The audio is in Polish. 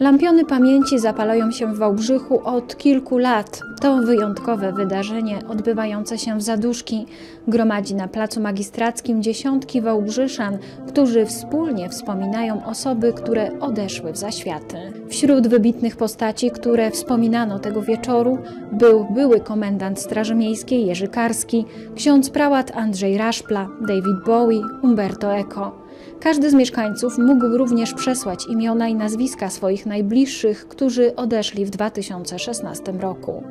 Lampiony pamięci zapalają się w Wałbrzychu od kilku lat. To wyjątkowe wydarzenie, odbywające się w Zaduszki, gromadzi na Placu Magistrackim dziesiątki Wałbrzyszan, którzy wspólnie wspominają osoby, które odeszły w zaświaty. Wśród wybitnych postaci, które wspominano tego wieczoru, był były komendant Straży Miejskiej Jerzy Karski, ksiądz prałat Andrzej Raszpla, David Bowie, Umberto Eco. Każdy z mieszkańców mógł również przesłać imiona i nazwiska swoich najbliższych, którzy odeszli w 2016 roku.